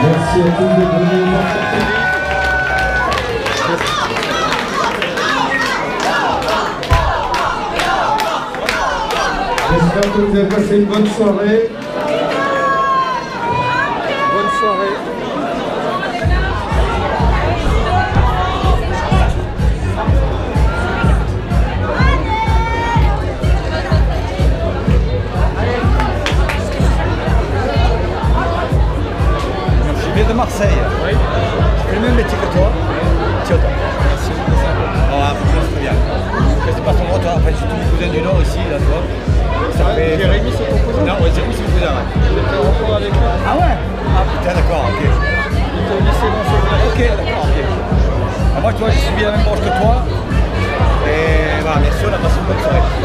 à tous de venir J'espère que vous avez passé une bonne soirée. de Marseille. Le même métier que toi. Ah, merci c'est pas ton nom, toi. fait, j'ai tous mes cousin du Nord aussi, là, toi. C'est ton c'est mon cousin. Ah ouais Ah putain, d'accord, ok. Ok, d'accord, ok. Ah, moi, tu vois, j'ai subi la même branche que toi. Et bien sûr, on a passé une bonne.